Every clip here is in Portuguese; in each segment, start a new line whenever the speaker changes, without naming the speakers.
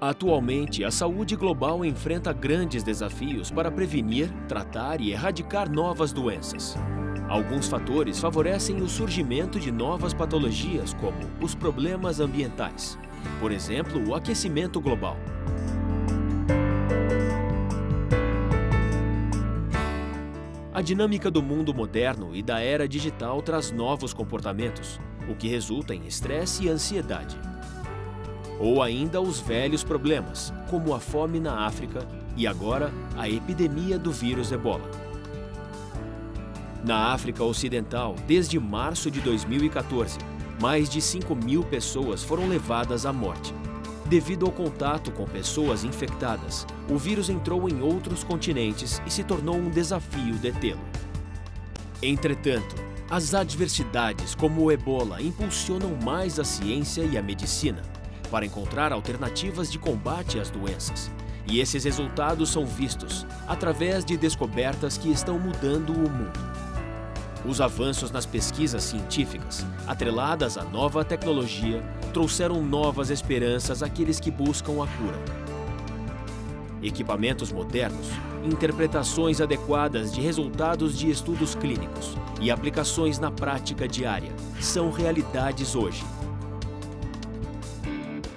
Atualmente, a saúde global enfrenta grandes desafios para prevenir, tratar e erradicar novas doenças. Alguns fatores favorecem o surgimento de novas patologias, como os problemas ambientais, por exemplo, o aquecimento global. A dinâmica do mundo moderno e da era digital traz novos comportamentos, o que resulta em estresse e ansiedade. Ou ainda os velhos problemas, como a fome na África e agora a epidemia do vírus ebola. Na África Ocidental, desde março de 2014, mais de 5 mil pessoas foram levadas à morte. Devido ao contato com pessoas infectadas, o vírus entrou em outros continentes e se tornou um desafio detê-lo. Entretanto, as adversidades como o ebola impulsionam mais a ciência e a medicina para encontrar alternativas de combate às doenças. E esses resultados são vistos através de descobertas que estão mudando o mundo. Os avanços nas pesquisas científicas, atreladas à nova tecnologia, trouxeram novas esperanças àqueles que buscam a cura. Equipamentos modernos, interpretações adequadas de resultados de estudos clínicos e aplicações na prática diária são realidades hoje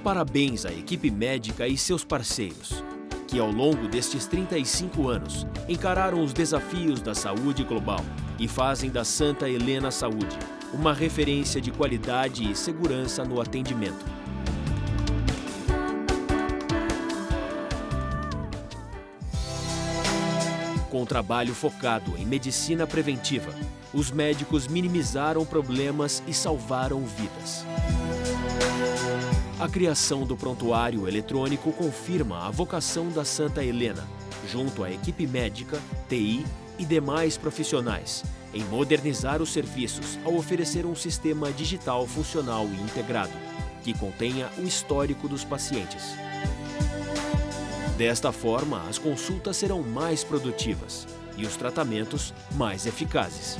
Parabéns à equipe médica e seus parceiros, que ao longo destes 35 anos encararam os desafios da saúde global e fazem da Santa Helena Saúde uma referência de qualidade e segurança no atendimento. Com trabalho focado em medicina preventiva, os médicos minimizaram problemas e salvaram vidas. A criação do prontuário eletrônico confirma a vocação da Santa Helena, junto à equipe médica, TI e demais profissionais, em modernizar os serviços ao oferecer um sistema digital funcional e integrado, que contenha o histórico dos pacientes. Desta forma, as consultas serão mais produtivas e os tratamentos mais eficazes.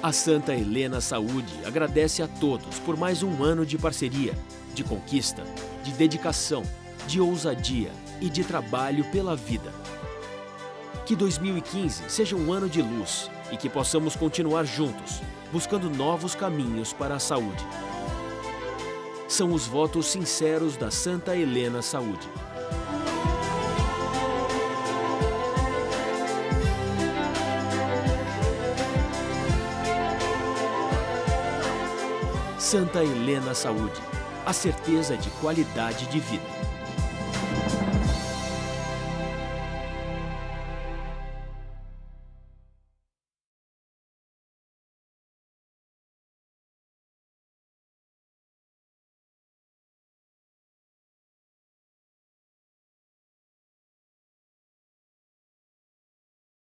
A Santa Helena Saúde agradece a todos por mais um ano de parceria, de conquista, de dedicação, de ousadia e de trabalho pela vida. Que 2015 seja um ano de luz e que possamos continuar juntos, buscando novos caminhos para a saúde. São os votos sinceros da Santa Helena Saúde. Santa Helena Saúde, a certeza de qualidade de vida.